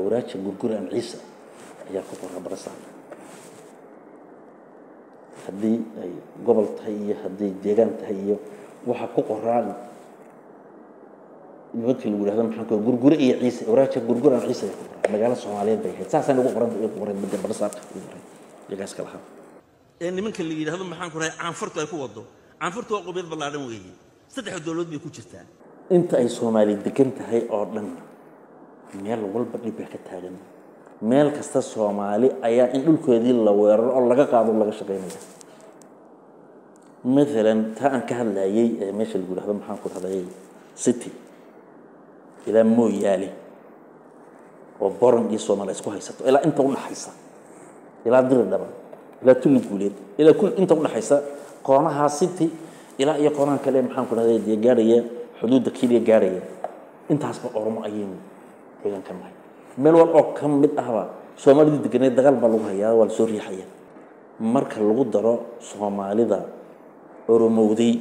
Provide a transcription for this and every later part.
awraaja gurguraan ciise ayaa ku qoraa barasaab haddii ay gobol tahay iyo hadday deegaan tahay iyo waxaa ku qoraa nimankii lagu yihahdo maxaan ku gurgure iyo ciise awraaja gurguraan ciise ayaa ku qoraa magaalo soomaaliyeed bay ahayd. Saasaan ugu qoran ugu qoray barasaabka ugu qoray iyagaas ka lahaa ee nimanka la yidhaahdo maxaan ku rahay caanfurtu ay ku wado caanfurtu waa qubiyad ballaadhan weeye saddex dowladood bay ku jirtaa inta ay soomaali degan tahay oo dhan meel walba dhib baa ka taagan. Meel kasta soomaali ayaa in dhulkoodii la weeraro oo laga qaado laga shaqaynaya maalan taa aan ka hadlayay ee meesha lagu yihahdo maxaan ku dhahday city ilaa mooyaale oo boran iyo soomaali isku haysato ilaa inta udhaxaysa ilaa diri dhaba ilaa tulli guuleed ilaa kul inta udhaxaysa qoonaha city ilaa iyo qoonaha kale maxaan ku dhahday dee xuduudda keliya gaarhaya intaasba oromo ayaynu deegan ka nahay meel wal oo ka mid ahba soomaalidii deganeed dagaal baa lagu hayaa waa la soo riixaya. Marka lagu daro soomaalida oromowday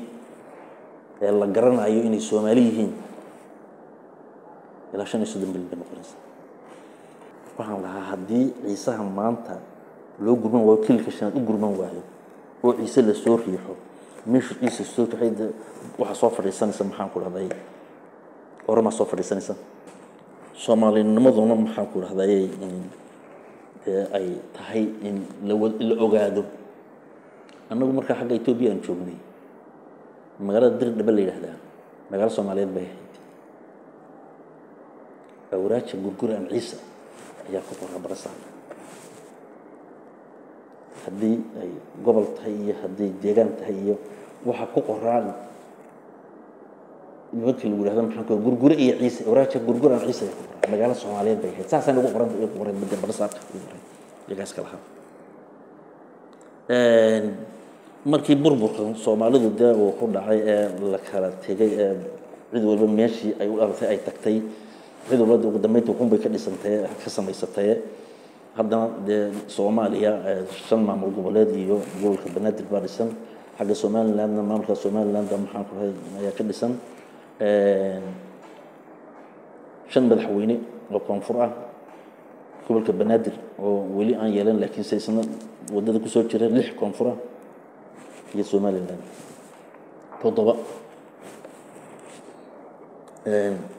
ee la garanayo inay soomaali yihiin ilaa shan iyo soddon milyan bay noqonaysa waxaan lahaa haddii ciisaha maanta loo gurman waayo kililka shanaad u gurman waayo oo ciise la soo riixo meeshu ciise soo waxaa soo fadhiisanaysa maxaan ku dhahday? Oromaa soo fadhiisanaysa soomaalinimaduna maxaan ku dhahday dee ay tahay in la ogaado? Annagu markaa xagga etoobiya aan joognay magaalada diri dhaba la yidhaahdaa magaalo soomaaliyeed bay ahayd. Awraaja gurguraan ciise ayaa ku qoraa barasaab haddii ay gobol tahay iyo hadday deegaan tahay iyo waxaa ku qoraa nimankii lagu yihahdo maxaan ku gurgure iyo ciise awraaja gurguraan ciise. Magaalo soomaaliyeed bay ahayd. Saasaan ugu qoran ugu qoray barasaabka ugu qoray iyagaas ka lahaa. Markii burburkan soomaalidu dee uu ku dhacay ee la kala tegay ee cid walba meeshii ay u dhalatay ay tagtay cid walba ugu dambeynta ukunbay ka dhisantay ka samaysatay. Haddana dee soomaaliya shan maamul goboleed iyo gobolka banaadir baa dhisan. Xagga somalilandna maamulka somalilandda maxaan ku ayaa ka dhisan shan madaxweyne oo koonfur ah gobolka banaadir oo weli aan yeelan laakiin se isna waddada ku soo jira lix koonfur ah iyo somaliland. Toddoba.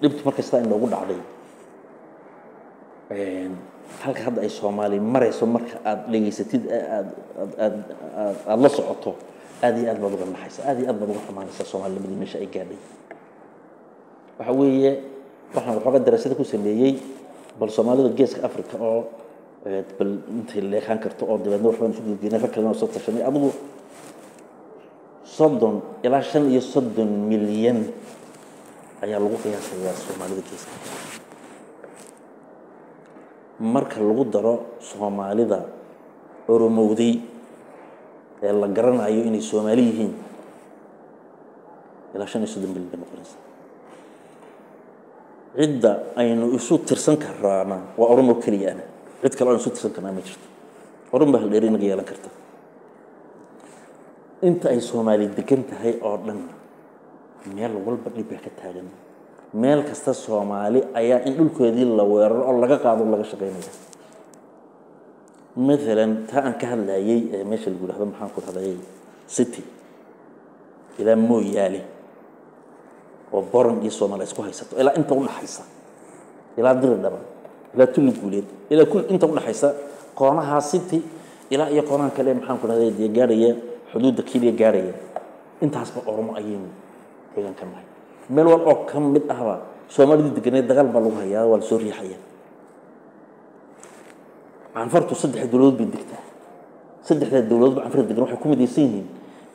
Dhibtu markasta inoogu dhacday halka hadda ay soomaali marayso marka aada dhegaysatid aad aada la socoto aad iyo aad baad uga naxaysa aad iyo aad baad uga xumaanaysaa soomaalinimadii meesha ay gaadhay waxa weeye waxaan waxooga daraasada ku sameeyey bal soomaalida geeska africa oo bal intay leekaan karto oo dabeedna waxbaan isu gudgeynay rag kalena oo soo tashanay. Adigu soddon ilaa shan iyo soddon milyan ayaa lagu qiyaasayaa soomaalida geeska marka lagu daro soomaalida oromowday ee la garanayo inay soomaali yihiin ilaa shan iyo soddon milyan bay noqonaysa cidda aynu isu tirsan karaana waa oromo keliyaana cid kale aynu isu tirsan karnaa ma jirto. Oran baa haldheeri inaga yeelan karta. Inta ay soomaali degan tahay oo dhan meel walba dhib baa ka taagan. Meel kasta soomaali ayaa in dhulkoodii la weeraro oo laga qaado laga shaqaynaya maalan taa aan ka hadlayay ee meesha lagu yihahdo maxaan ku dhahday city. Ilaa mooyaale oo boran iyo soomaali isku haysato ilaa inta udhaxaysa ilaa diri dhaba ilaa tulli guuleed ilaa inta udhaxaysa qoonaha city ilaa iyo qoonaha kale maxaan ku dhahday dee gaarhaya xuduudda keliya gaarhaya intaasba oromo ayaynu ka nahay meel wal oo ka mid ahba soomaalidii deganeed dagaal baa lagu hayaa waa la riixaya. Canfartu saddex dowladood bay degtaa saddexdaa dowladoodba canfarta degan waxay ku midaysan yihiin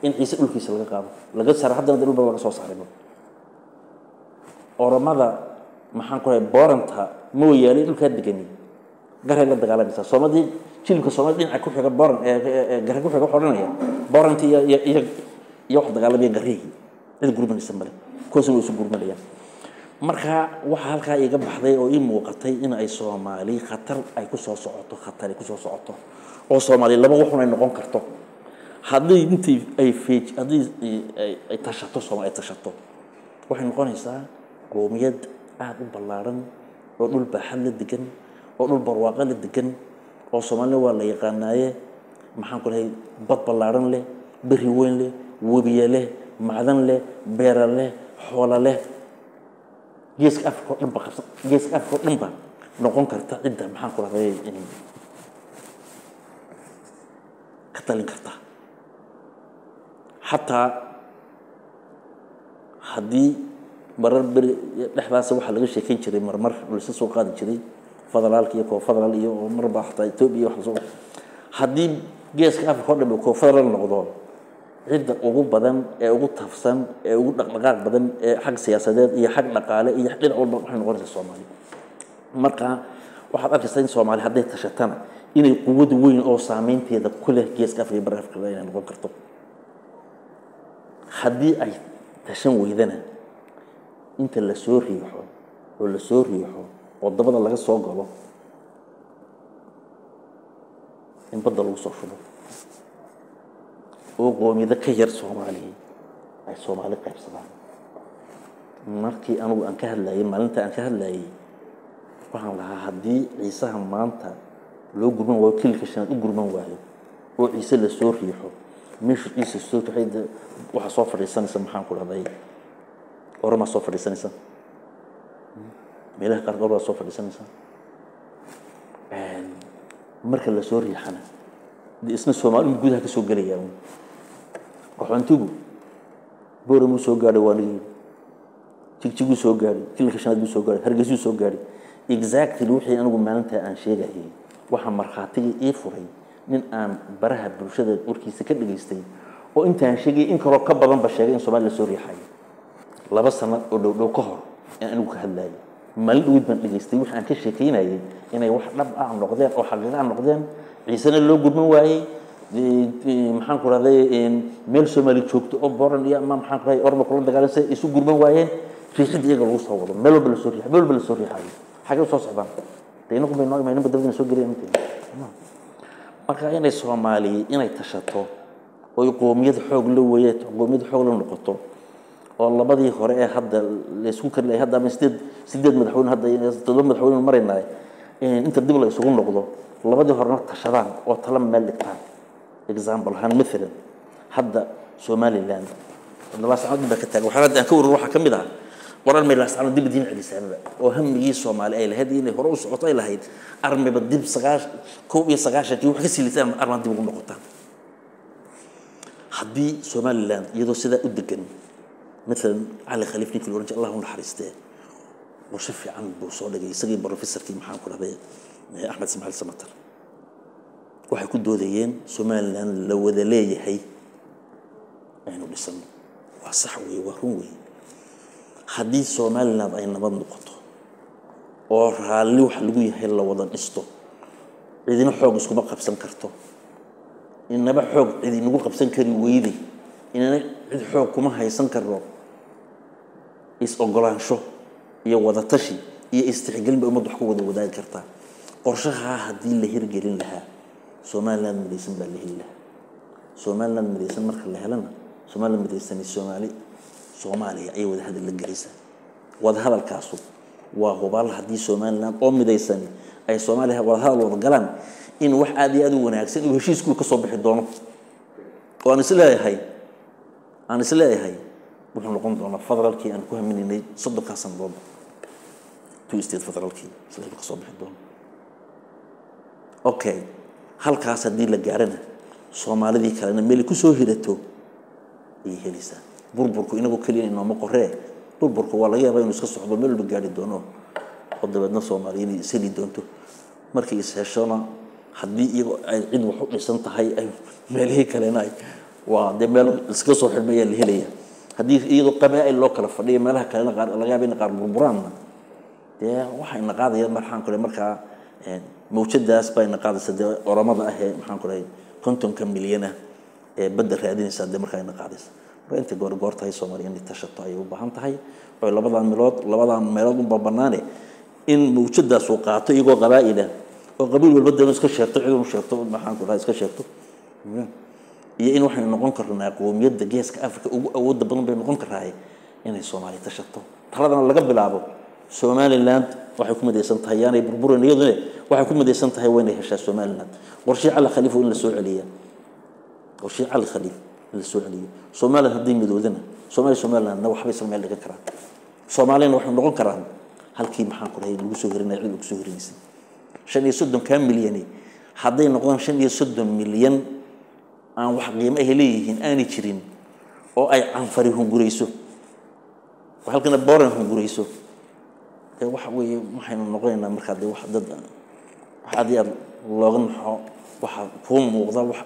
in ciise dhulkiisa laga qaado. Laga saaro haddana dee dhulba laga soo saarayba oromada maxaan ku booranta mooyaale dhulkaa degani. Garay la dagaalamaysaa soomadii jilibka soomali dhinaca ku xiga boran garay ku xiga wax odhanaya booranti iyo iyo iyo wax dagaalamaya garihii cid gurmanaysa male kuwaasna way isu gurmanayaan marka waxaa halkaa iga baxday oo ii muuqatay in ay soomaali khatar ay ku socoto khatar ay ku socoto oo soomaali laba waxun ay noqon karto. Haddii intii ay feej haddii ay tashato soomaali ay tashato waxay noqonaysaa qoomiyad aada u ballaaran oo dhul baaxad la degan oo dhul barwaaqo la degan oo soomaalina waa la yaqaanaaye. Maxaan ku dhahay bad ballaadhan leh beri weyn leh webiye leh macdan leh beera leh xoola leh. Geeska africa oo dhan ba qabsan. Geeska africa oo dhan ba noqon karta cidda maxaan ku dhahday ka talin karta. Xataa haddii marar beri dhexdaasa waxaa laga sheekayn jiray marmar lasa soo qaadi jiray federaalka iyo koo federaal iyo oo marba xataa etoobiya wax la soo haddii geeska africa o dhan koo federaal noqdo cidda ugu badan ee ugu tafsan ee ugu dhaqdhaqaaq badan ee xag siyaasadeed iyo xag dhaqaale iyo dhinac walba waxay noqonaysaa soomaali. Marka waxaad arkaysaa in soomaali hadday tashatana inay quwad weyn oo saameynteeda ku geeska africa bar africa inay noqon karto. Haddii ay tashan weydana inta la soo riixo oo la soo riixo oo dabada laga soo galo in badda lagu soo shubo. Oo qoomiyado ka yar soomaaliya ay soomaali qaybsadaan. Markii anugu aan ka hadlayay maalinta aan ka hadlayay waxaan lahaa haddii ciisaha maanta loo gurman waayo kililka shanaad u gurman waayo oo ciise la soo riixo meeshu ciise soo waxaa soo fadhiisanaysa maxaan ku dhahday oramaa soo fadhiisanaysa meelaha qaarkood baa soo fadhiisanaysa marka la soo riixana dee isna soomaalidu gudaha ka soo gelayaa qaxoontigu booramuu soo gaadhay waa nigi jigjiguu soo gaadhay shanaad buu soo gaadhay hargeysuu soo gaadhay exactly wixii anigu maalintaa aan sheegayay waxaa markhaatigii ii furay nin aan baraha bulshada warkiisa ka dhageystay oo intaan sheegay in kaloo ka badanba sheegay in soomaali la soo riixayo laba sano oo dhow dhow ka hor in anigu ka hadlaayay maalin dhawid baan dhageystay wixii aan ka sheekaynayay inay wax dhab ah noqdeen oo xaqiiqa ah noqdeen. Ciisena loo gurman waayey. Maxaan ku rahday meel soomaali joogto oo boran iyo ama maxaan ku rahday kula dagaalansa isu gurman waayeen. Riixidda iyaga lagu soo wado. Meel walba la soo riix meel walba la soo riixayo xagee soo socdaan. De inagu bay noo imayninba dabadina soo gelaya inteena marka inay soomaali inay tashato oy qoomiyad xoog la weeye qoomiyad xoog la noqoto oo labadii hore ee hadda laysku kari lahay hadda ama sideed sideed madaxweyne hadda toddoba madaxweyne maraynaa inta dib la noqdo labadii horena tashadaan oo tala meel dhigtaan. Example ahaan maalan hadda somaliland. Ah dib مثلا علي خليفة نيكي الورنج الله ونحرسته وشفي عن بوصولك يسقي بروفيسور كي محاكم كل هذا. إيه، أحمد سمحل سمتر وحي كنت دوديين سمال لأن لو ذا ليه هي يعني بسم وصحوي وروي حديث سمال لنا بأي نبض نقطة. وحالي وحلوي هي لو وضع إستو. إذا إسكو بقى بسن إن نبع إذا إذن نقول بسن ويدي. Inana cid xoog kuma haysan karno is-ogolaansho iyo wadatashi iyo istixgelin bay ummaddu wax ku wada wadaagi kartaa qorshahaa haddii la hirgelin lahaa somaliland midaysan baa la heli lahaa somaliland midaysan marka la helana somaliland midaysani soomaali soomaaliya ayay wada hadal la gelaysaa wada hadalkaasu waa hubaal haddii somaliland oo midaysani ay soomaaliya wada hadal wada galaan in wax aad iyo aad u wanaagsan uu heshiiskuu ka soo bixi doono oo aan isleeyahay aan is leeyahay wuxuu noqon doonaa federaalkii aan ku haminaynay soddonkaa sanadood two state federaalkii is leeyahay ka soo bixi doono okay halkaas haddii la gaarana soomaalidii kalena meel ku hirato ayay helaysaa burburku inagu keliya inooma qoree burburku waa laga yaabaa inuu iska socdo meel walba gaari doono. Oo dabeedna soomaaliya inay isheli doonto. Markay isheshona haddii iyagoo ay cid wax u dhisan tahay ay meelihii kalena ay waa dee meel iska soo xidhmayaa la helaya haddii iyadoo qabaa'il loo kala fadhiyo meelaha kalena qaar laga yaaba in qaar burburaanna dee waxayna qaadayaan maxaan ku markaa mawjadaas bayna qaadaysa dee oramada ah maxaan ku dhahay kontonka milyan ah ee badda raadinaysa dee markaa ayna qaadaysa marka inta goor goor tahay soomaaliya inay tashato ayay u baahan tahay oo labadan meelood labadan meelood unba banaane in mawjadaas uu qaato iyagoo qabaa'ila oo qabiil walba dee iska sheegto cid uu sheegto maxaan ku dhahay iska sheegto iyo in waxaynu noqon karnaa qowmiyadda geeska africa ugu awoodda badan bay noqon karaaye inay soomaaliya tashato taladana laga bilaabo somaliland waxay ku midaysan tahay yaanay burburan iyadune waxay ku midaysan tahay waa inay heshaa somaliland qorshii cali khaliif in la soo celiya qorshii cali khaliif in la soo celiyo somaliland haddii midoodana soomaaliya somalilandna waxbay isla meel dhigan karaan soomaaliyana waxay noqon karaan halkii maxaan ku dhahay lagu soo hirinaya cid lagu soo hirinaysay shan iyo soddon kaa milyani hadday noqdaan shan iyo soddon milyan aan wax qiimo ahy leeyihiin aanay jirin oo ay canfari hungurayso oo halkana boran hungurayso ee waxa weeye waxaynu noqonaynaa markaa dee wax dad wax aad iyo aad looga naxo waxa kuu muuqda wax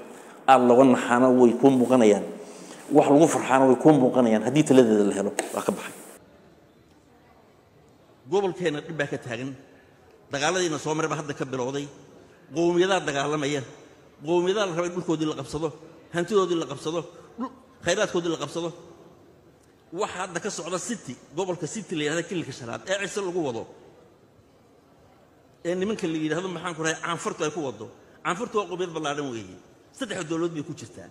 aad looga naxaana way kuu muuqanayaan wax lagu farxaana way kuu muuqanayaan haddii taladeeda la helo waa ka baxay gobolkeenna dhib baa ka taagan dagaaladiina soo maray baa hadda ka bilowday qowmiyadaa dagaalamaya qowmiyadaa la rabay dhulkoodii la qabsado hantidoodii la qabsado khayraadkoodii la qabsado waxa hadda ka socda city gobolka city la yidhahda kililka shanaad ee cise lagu wado ee nimanka la yidhahdo maxaan ku rahay caanfurtu ay ku wado caanfurtu waa qowmiyad ballaadhan weeye saddex dowlad bay ku jirtaa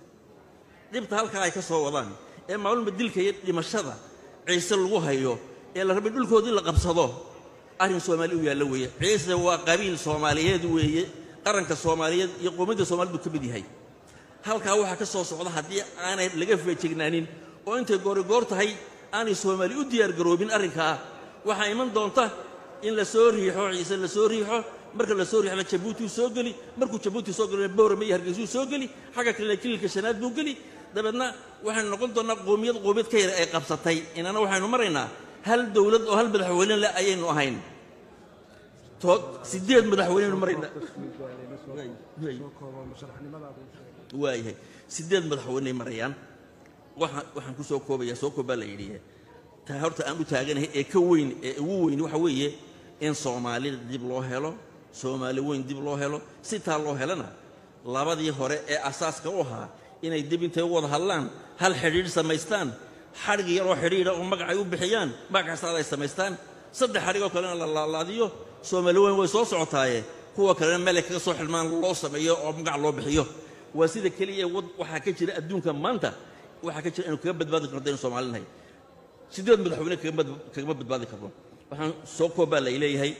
dhibta halkaa ay ka soo wadaan ee maalunba dilka iyo dhimashada ciise lagu hayo ee la rabay dhulkoodii la qabsado arrin soomaali u yaallo weeye ciise waa qabiil soomaaliyeed weeye halkaa waxaa ka soo socda haddii aanay laga feejignaanin oo intay goorigoor tahay aanay soomaali u diyaargaroobin arrinkaa waxaa iman doonta in la soo riixo ciise la soo riixo marka la soo riixna jabuuti soo geli markuu jabuuti soo gelina boorame iyo hargeysuu soo geli xagga kalena kililka shanaad buu geli dabeedna waxaynu noqon doonnaa qowmiyad qowmiyad ka yar ay qabsatay inana waxaynu maraynaa hal dowlad oo hal madaxweyne leh ayaynu ahayn tood sideed madaxweyneynu maraynaa waayahay sideed madaxweyney marayaan waxaan waxaan ku soo koobayaa soo koob baa la yidhi taa horta aan u taaganahay ee ka weyn ee ugu weyn waxa weeye in soomaalida dib loo helo soomaali weyn dib loo helo si taa loo helana labadii hore ee asaaska u ahaa inay dib intay u wada hadlaan hal xidhiidh samaystaan xadhig yaroo xidhiidha oo magacay u bixiyaan magac kastaada ay samaystaan صدح حريقه كلنا لا لا ديو سومالوين وي سو سوتايه كو كلنا ملك سو خلمان لو سميه أو مغع لو بخيو وا سيده كليه ود وحا كجرا ادونكا مانتا وحا كجرا ان كبد باد كردين سومالين هي سيده مدخوينه كبد كبد باد كبد وحان سوكو با ليلهي